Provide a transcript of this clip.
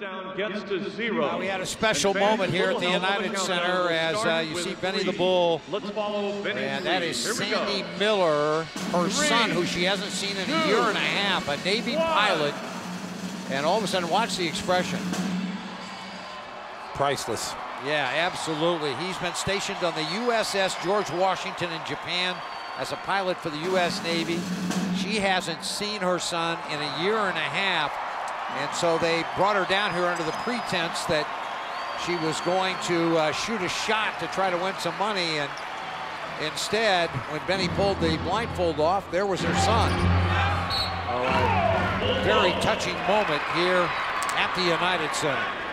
countdown gets to zero. Now we had a special moment here at the United Center as uh, you see Benny the Bull. Let's follow Benny. And that is Here we go. Sandy Miller, her Three, son, who she hasn't seen in a year and a half, a Navy one. pilot. And all of a sudden, watch the expression. Priceless. Yeah, absolutely. He's been stationed on the USS George Washington in Japan as a pilot for the U.S. Navy. She hasn't seen her son in a year and a half, and so they brought her down here under the pretense that she was going to uh, shoot a shot to try to win some money, and instead, when Benny pulled the blindfold off, there was her son. A very touching moment here at the United Center.